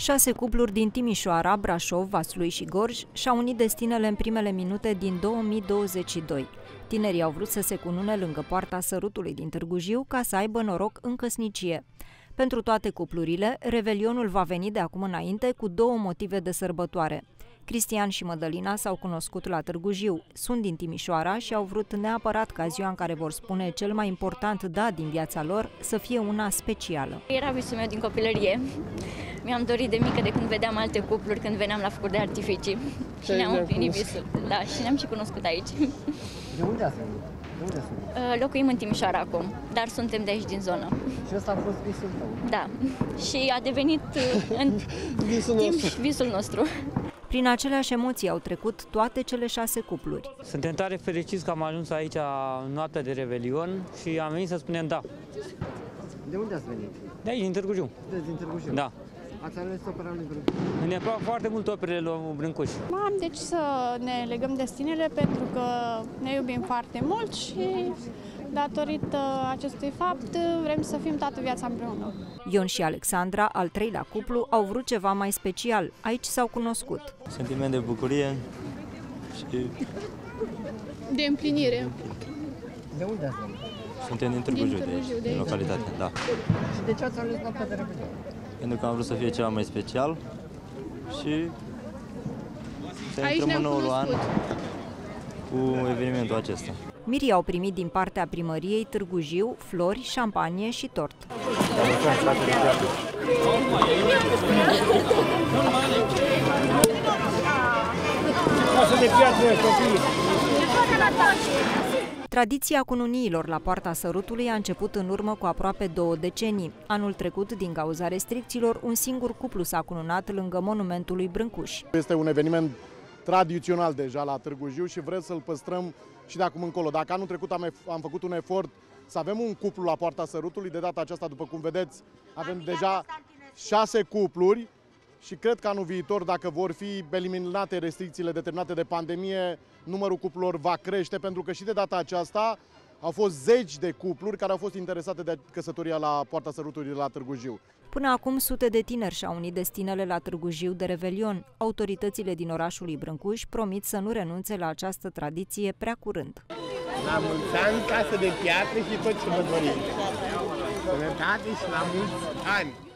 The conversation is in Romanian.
Șase cupluri din Timișoara, Brașov, Vaslui și Gorj și-au unit destinele în primele minute din 2022. Tinerii au vrut să se cunune lângă poarta sărutului din Târgu Jiu ca să aibă noroc în căsnicie. Pentru toate cuplurile, Revelionul va veni de acum înainte cu două motive de sărbătoare. Cristian și Mădălina s-au cunoscut la Târgu Jiu, sunt din Timișoara și au vrut neapărat ca ziua în care vor spune cel mai important da din viața lor să fie una specială. Era visul meu din copilărie. Mi-am dorit de mică de când vedeam alte cupluri, când veneam la făcuri de artificii. Și ne-am împlinit visul. Da, și ne-am și cunoscut aici. De unde ați venit? De unde sunteți? Uh, Locuim în Timișoara acum, dar suntem de aici din zonă. Și ăsta a fost visul tău. Da. Și a devenit uh, în Visul timp nostru. visul nostru. Prin aceleași emoții au trecut toate cele șase cupluri. Suntem tare fericiți că am ajuns aici în noaptea de Revelion și am venit să spunem da. De unde ați venit? De aici, din Târgu Jiu. De din Târgu Jiu. Da. Ați ales opera lui Brâncuș. Ne plac foarte mult operele lui Brâncuș. Am deci să ne legăm destinele pentru că ne iubim foarte mult și datorită acestui fapt vrem să fim toată viața împreună. Ion și Alexandra, al treilea cuplu, au vrut ceva mai special. Aici s-au cunoscut. sentiment de bucurie și De împlinire. De unde ați venit? suntem din Târgu Din Jiu, de Târgu aici, Jiu, de din aici. localitate, da. Și de ce ați ales noaptea de Revelion? Pentru că am vrut să fie ceva mai special și să Aici intrăm ne-am în noul an cunoscut. cu evenimentul acesta. Mirii au primit din partea primăriei Târgu Jiu flori, șampanie și tort. Tradiția cununiilor la poarta sărutului a început în urmă cu aproape două decenii. Anul trecut, din cauza restricțiilor, un singur cuplu s-a cununat lângă monumentul lui Brâncuș. Este un eveniment tradițional deja la Târgu Jiu și vrem să-l păstrăm și de acum încolo. Dacă anul trecut am, ef- am făcut un efort să avem un cuplu la poarta sărutului, de data aceasta, după cum vedeți, avem deja șase cupluri și cred că anul viitor, dacă vor fi eliminate restricțiile determinate de pandemie, numărul cuplurilor va crește, pentru că și de data aceasta au fost zeci de cupluri care au fost interesate de căsătoria la poarta sărutului de la Târgu Jiu. Până acum, sute de tineri și-au unit destinele la Târgu Jiu de Revelion. Autoritățile din orașul lui Brâncuș promit să nu renunțe la această tradiție prea curând. La mulți ani, casă de piatră și tot ce vă doriți. Sănătate și la mulți ani!